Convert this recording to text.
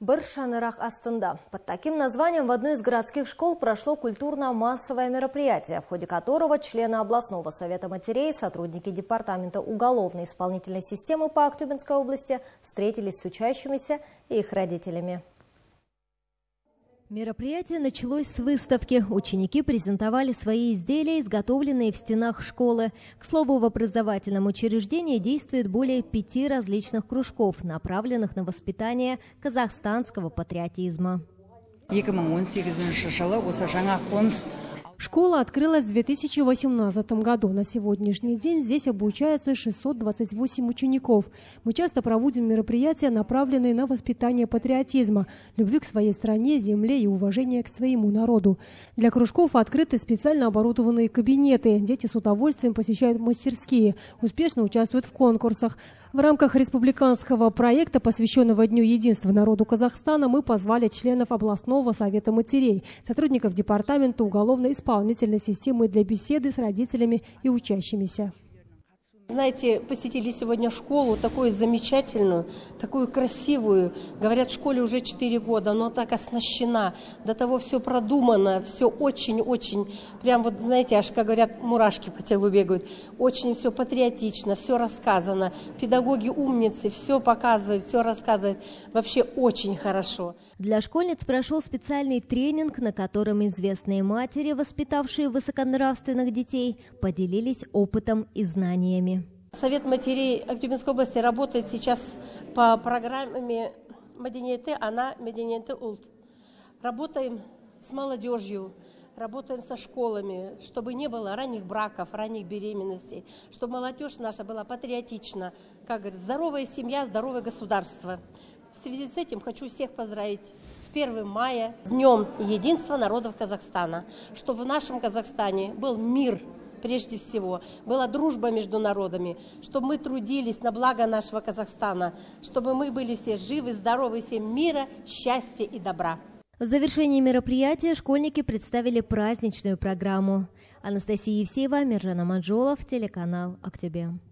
Бір шанырах астында. Под таким названием в одной из городских школ прошло культурно-массовое мероприятие, в ходе которого члены областного совета матерей, сотрудники департамента уголовной исполнительной системы по Актюбинской области встретились с учащимися и их родителями. Мероприятие началось с выставки. Ученики презентовали свои изделия, изготовленные в стенах школы. К слову, в образовательном учреждении действует более пяти различных кружков, направленных на воспитание казахстанского патриотизма. 2018 жылы осы жаңа қоныс Школа открылась в 2018 году. На сегодняшний день здесь обучается 628 учеников. Мы часто проводим мероприятия, направленные на воспитание патриотизма, любви к своей стране, земле и уважения к своему народу. Для кружков открыты специально оборудованные кабинеты. Дети с удовольствием посещают мастерские, успешно участвуют в конкурсах. В рамках республиканского проекта, посвященного Дню единства народу Казахстана, мы позвали членов областного совета матерей, сотрудников департамента уголовно-исполнительной системы для беседы с родителями и учащимися. Знаете, посетили сегодня школу, такую замечательную, такую красивую. Говорят, школе уже 4 года, но так оснащена, до того все продумано, все очень-очень, прям вот, знаете, аж, как говорят, мурашки по телу бегают. Очень все патриотично, все рассказано. Педагоги умницы, все показывают, все рассказывают. Вообще очень хорошо. Для школьниц прошел специальный тренинг, на котором известные матери, воспитавшие высоконравственных детей, поделились опытом и знаниями. Совет матерей Актюбинской области работает сейчас по программе Мединиеты, она Мединиеты Улт. Работаем с молодежью, работаем со школами, чтобы не было ранних браков, ранних беременностей, чтобы молодежь наша была патриотична. Как говорят, здоровая семья, здоровое государство. В связи с этим хочу всех поздравить с 1 мая, Днем Единства народов Казахстана, чтобы в нашем Казахстане был мир, прежде всего, была дружба между народами, чтобы мы трудились на благо нашего Казахстана, чтобы мы были все живы, здоровы, всем мира, счастья и добра. В завершении мероприятия школьники представили праздничную программу. Анастасия Евсеева, Миржана Манжолов, телеканал «Октябрь».